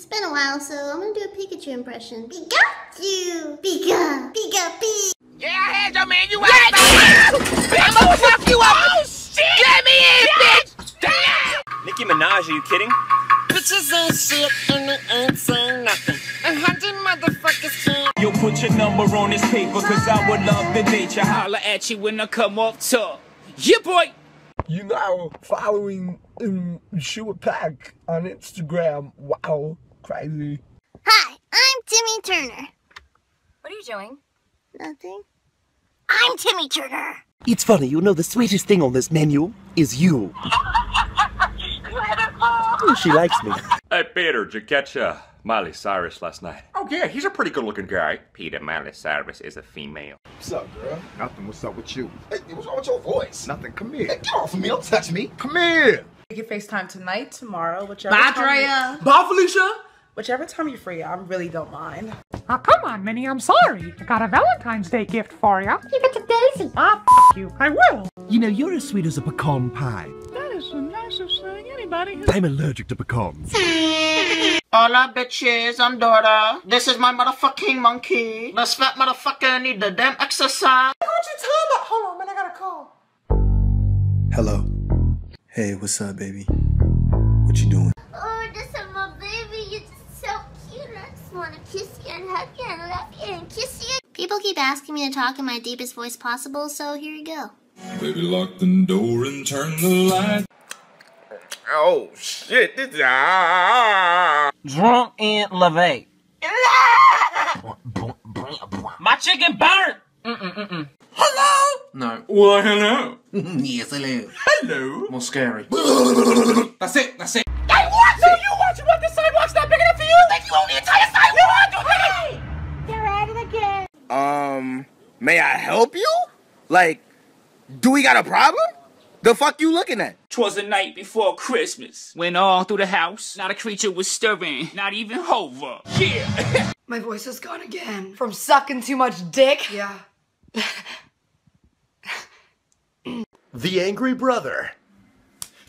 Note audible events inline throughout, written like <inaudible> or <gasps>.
It's been a while, so I'm gonna do a Pikachu impression. Pikachu! Pika! Pika! Pika! Yeah, I had your man. You out. I'm gonna fuck you up. Oh, shit. Let me in, bitch. Damn. Nicki Minaj, are you kidding? Bitches ain't shit and they ain't saying nothing. A hundred motherfuckers can't. You'll put your number on this paper, cause I would love to date you. Holla at you when I come off tour. Yeah, boy. You now following um, Shua Pack on Instagram. Wow, crazy. Hi, I'm Timmy Turner. What are you doing? Nothing. I'm Timmy Turner. It's funny, you know, the sweetest thing on this menu is you. <laughs> She likes me. Hey, Peter, did you catch uh, Miley Cyrus last night? Oh, yeah, he's a pretty good looking guy. Peter, Miley Cyrus is a female. What's up, girl? Nothing. What's up with you? Hey, what's wrong with your voice? Nothing. Come here. Hey, get off of me. Don't touch me. Come here. We can FaceTime tonight, tomorrow, whichever Bye, time Drea. Bye, Felicia. Whichever time you're free, I really don't mind. Oh, come on, Minnie, I'm sorry. I got a Valentine's Day gift for you. Give it to Daisy. Ah, f you. I will. You know, you're as sweet as a pecan pie. That is the nicest thing anybody has... I'm allergic to pecans. Hola, bitches. I'm Dora. This is my motherfucking monkey. This fat motherfucker need the damn exercise. What you talking about? Hold on, man. I got a call. Hello. Hey, what's up, baby? What you doing? Just want to kiss you and hug you and love you and kiss you. People keep asking me to talk in my deepest voice possible, so here you go. Baby, lock the door and turn the light. Oh, shit. This is... Ah. Drunk and levee. My chicken burnt. Mm-mm-mm-mm. Hello? No. Why, hello. <laughs> yes, hello. Hello. More scary. That's it. That's it. Hey, what? So you want you want you? Own the entire sidewalk? Hey! You're at it again. Um, may I help you? Like, do we got a problem? The fuck you looking at? Twas the night before Christmas, when all through the house, not a creature was stirring, not even Hover. Yeah. <laughs> My voice is gone again. From sucking too much dick? Yeah. <laughs> The Angry Brother.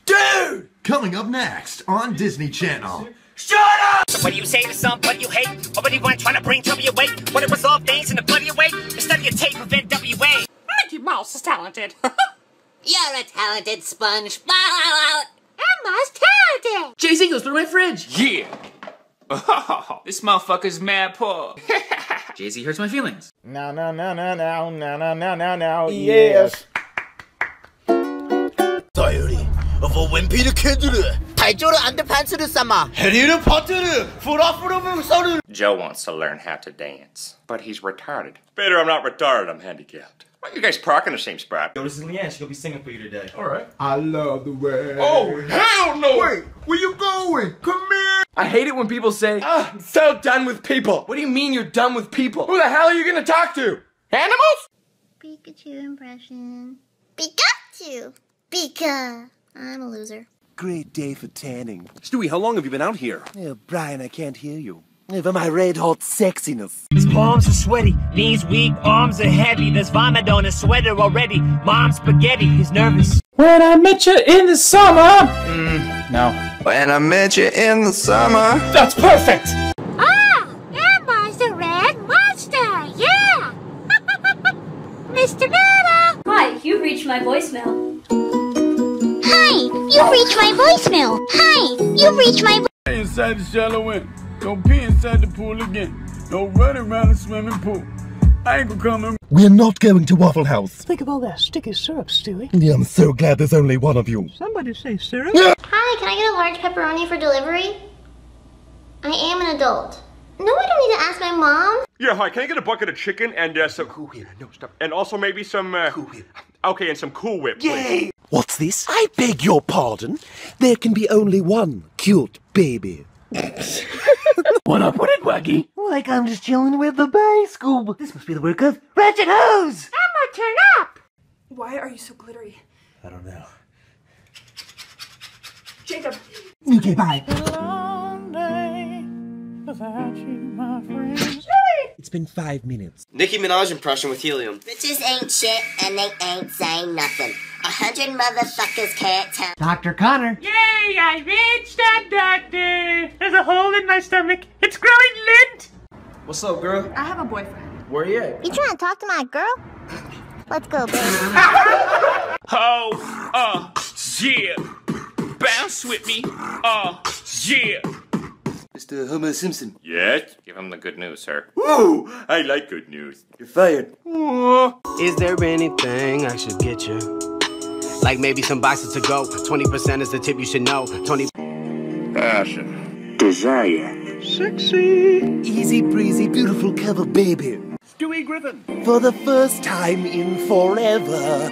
Dude! Coming up next on Disney Channel. Shut up! So What do you say to somebody you hate? Or want trying to bring to your weight? What it was all things in the bloody way? Instead of your tape of NWA. Mickey Mouse is talented. <laughs> You're a talented sponge. <laughs> Elmo's talented. Jay-Z goes through my fridge. Yeah. Oh, <laughs> this motherfucker's mad poor. Jay-Z hurts my feelings. No, no, no, no, no, no, no, no, no, no, yes. Diary of a wimpy kid. 발조를 안드판스를 삼아. 해리를 파트를 프라프로브 서를. Joe wants to learn how to dance, but he's retarded. Peter, I'm not retarded. I'm handicapped. Why are you guys park in the same spot? Yo, this is Leanne. She'll be singing for you today. All right. I love the way. Oh hell no! Wait, where you going? Come here. I hate it when people say, "Ah, I'm so done with people." What do you mean you're done with people? Who the hell are you gonna talk to? Animals? Pikachu impression. Pikachu. Pika. I'm a loser. Great day for tanning. Stewie, how long have you been out here? Oh, Brian, I can't hear you. For my red hot sexiness. His palms are sweaty, knees weak, arms are heavy. There's vomit on his sweater already. Mom's spaghetti, he's nervous. When I met you in the summer... Mm, no. When I met you in the summer. That's perfect! My voicemail. Hi. You've reached my. Inside the shallow end. Don't pee inside the pool again. Don't run around the swimming pool. I ain't gonna come in. We're not going to Waffle House. Think of all that sticky syrup, Stewie. Yeah, I'm so glad there's only one of you. Somebody say syrup? Hi. Can I get a large pepperoni for delivery? I am an adult. No, I don't need to ask my mom. Yeah, hi. Can I get a bucket of chicken and uh, some Cool Whip? No, stop. And also maybe some uh, Cool Whip. Okay, and some Cool Whip, please. What's this? I beg your pardon. There can be only one cute baby. <laughs> Wanna put it, Waggy? Like I'm just chilling with the bay, Scoob. This must be the work of Ratchet Hose. Emma, turn up. Why are you so glittery? I don't know. Jacob. Okay, bye. It's been five minutes. Nicki Minaj impression with helium. Bitches ain't shit and they ain't saying nothing. A hundred motherfuckers can't tell. Dr. Connor. Yay, I reached a doctor. There's a hole in my stomach. It's growing lint. What's up, girl? I have a boyfriend. Where are you at? You trying to talk to my girl? Let's go, baby. <laughs> Oh, uh, yeah. Bounce with me. Uh, yeah. Mr. Homer Simpson. Yes? Give him the good news, sir. Woo! I like good news. You're fired. Is there anything I should get you? Like maybe some boxes to go. 20% is the tip you should know. 20 Passion. Desire. Sexy. Easy breezy, beautiful cover baby. Stewie Griffin. For the first time in forever,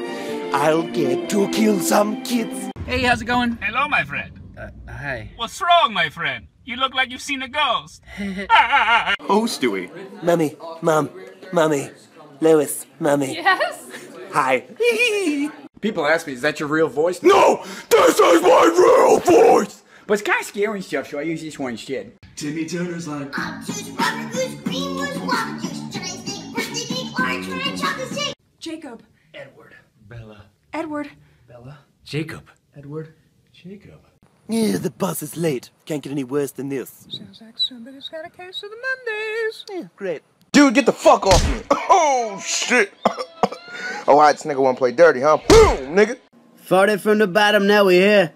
I'll get to kill some kids. Hey, how's it going? Hello, my friend. Uh, hi. What's wrong, my friend? You look like you've seen a ghost. <laughs> Oh, Stewie. Mummy, Mum, Mummy, Lois, Mummy. Yes? Hi. <laughs> People ask me, is that your real voice? No! This is my real voice! But it's kind of scary and stuff, so I use this one instead. Timmy Turner's like, I'm juice, rubber goose, green moose, guava juice, Chinese steak, birthday cake, orange red chocolate shake. Jacob. Edward. Bella. Edward. Bella. Jacob. Edward. Jacob. Yeah, the bus is late. Can't get any worse than this. Sounds like somebody's got a case of the Mondays. Yeah, great. dude, get the fuck off me. <laughs> Oh, shit. <laughs> oh, why this nigga wanna play dirty, huh? Boom, nigga. Farted from the bottom, now we here.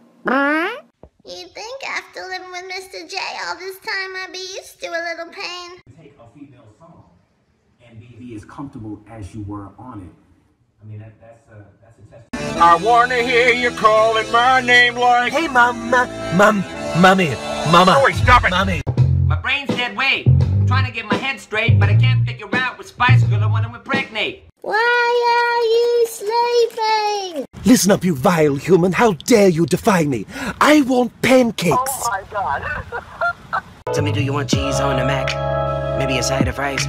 You'd think after living with Mr. J all this time I'd be used to a little pain. take a female song and be, be as comfortable as you were on it. I mean, that, that's a that's a test. I wanna hear you calling my name like. Hey, Mum, Mum, Mummy, Mama. Oh, wait, stop it. Mummy. My brain's dead weight. I'm trying to get my head straight, but I can't figure out what Spice Girl I want to impregnate. Why are you sleeping? Listen up, you vile human. How dare you defy me? I want pancakes. Oh my god. <laughs> Tell me, do you want cheese on the mac? Maybe a side of fries?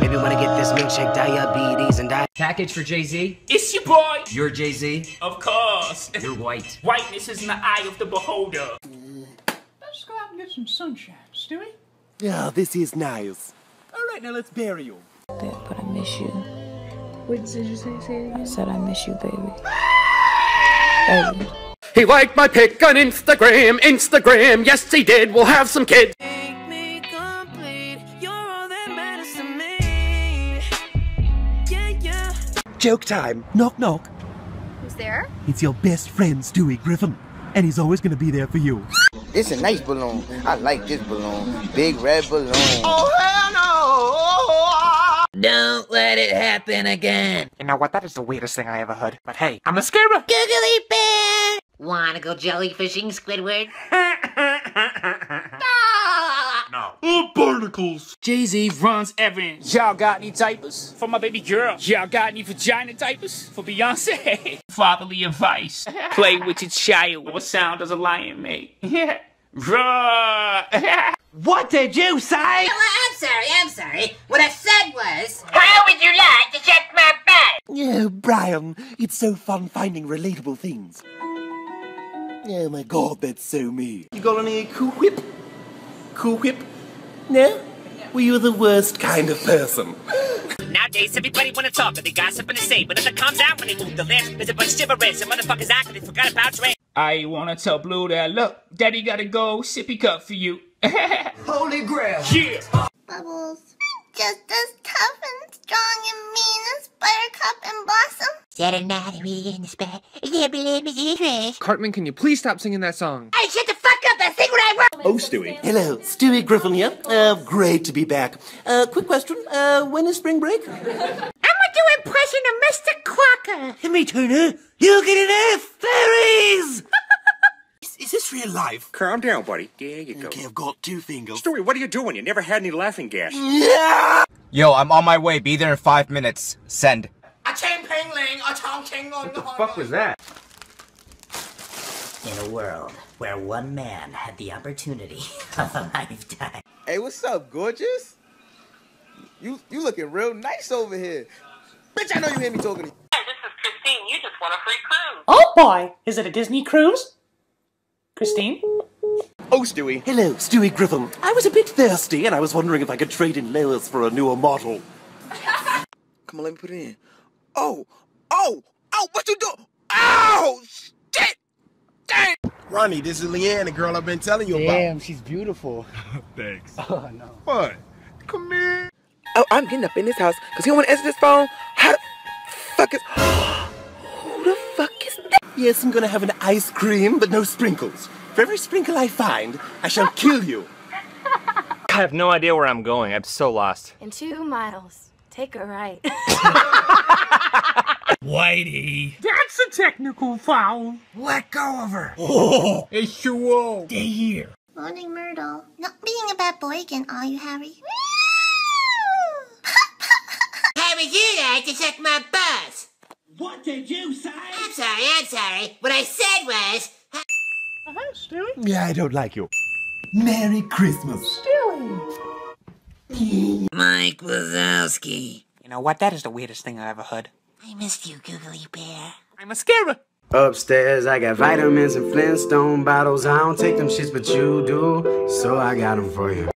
Maybe wanna get this milkshake diabetes and die. Package for Jay Z. It's your boy. You're Jay Z. Of course. You're white. Whiteness is in the eye of the beholder. Let's go out and get some sunshine, Stewie. Yeah, this is nice. All right, now let's bury you. But I miss you. What did you say? Say it again. I said I miss you, baby. Baby. He liked my pic on Instagram, Instagram, yes he did, we'll have some kids. Joke time. Knock, knock. Who's there? It's your best friend, Stewie Griffin. And he's always gonna be there for you. It's a nice balloon. I like this balloon. Big red balloon. Oh, hell no! Don't let it happen again. You know what? That is the weirdest thing I ever heard. But hey, I'm a scarer. Googly bear! Wanna go jellyfishing, Squidward? <laughs> No. Oh, barnacles. Jay Z runs errands. Y'all got any diapers for my baby girl? Y'all got any vagina diapers for Beyonce? <laughs> Fatherly advice. Play with your child. What sound does a lion make? <laughs> Roar. What did you say? I'm sorry, I'm sorry. What I said was, How would you like to check my butt? Yeah, oh, Brian, it's so fun finding relatable things. Oh my god, that's so me. You got any cool whip? Cool whip? No? Well, you're the worst kind of person. Nowadays, everybody wanna talk, but they got something to say. But nothing comes out when they move the lips. There's a bunch of gibberish, and motherfuckers acting, they forgot about Dre. I wanna tell Blue that look, Daddy gotta go sippy cup for you. <laughs> Holy grail. Yeah. Bubbles. Just as tough and strong and mean as Buttercup and Blossom. Saturday night, we in the spot. I can't believe it's trash. Cartman, can you please stop singing that song? Hey, shut the fuck up! I sing what I wrote! Oh, Stewie. Hello, Stewie Griffin here. Uh, great to be back. Uh, quick question. Uh, when is spring break? I'm gonna do impression of Mr. Crocker. Me Turner, you get an F! Fairies! <laughs> is, is this real life? Calm down, buddy. There you go. Okay, I've got two fingers. Stewie, what are you doing? You never had any laughing gas. Yeah! Yo, I'm on my way. Be there in five minutes. Send. A ching ping ling, a chong ching long. What the fuck was that? In a world where one man had the opportunity <laughs> of a lifetime. Hey, what's up, gorgeous? You you looking real nice over here. Bitch, I know you hear me talking to you. Hey, this is Christine, you just want a free cruise. Oh boy, is it a Disney cruise? Christine? Oh, Stewie. Hello, Stewie Griffin. I was a bit thirsty and I was wondering if I could trade in Lois for a newer model. Come on, let me put it in. Oh, oh, oh, what you doing? Oh, shit! Dang! Ronnie, this is Leanne, the girl I've been telling you about. Damn, she's beautiful. <laughs> Thanks. Oh no. What? Come here. Oh, I'm getting up in this house because he want to answer this phone. How the fuck is. <gasps> <laughs> Yes, I'm gonna have an ice cream, but no sprinkles. For every sprinkle I find, I shall kill you. I have no idea where I'm going. I'm so lost. In two miles, take a right. <laughs> Whitey. That's a technical foul. Let go of her. <laughs> Oh, it's too old. Stay here. Morning, Myrtle. Not being a bad boy again, are you, Harry? How would you like to suck my balls? What did you say? I'm sorry, I'm sorry. What I said was. Hi, Stewie. Yeah, I don't like you. Merry Christmas. Stewie. Mike Wazowski. You know what? That is the weirdest thing I ever heard. I missed you, Googly Bear. I'm a scarer. Upstairs, I got vitamins and Flintstone bottles. I don't take them shits, but you do. So I got them for you.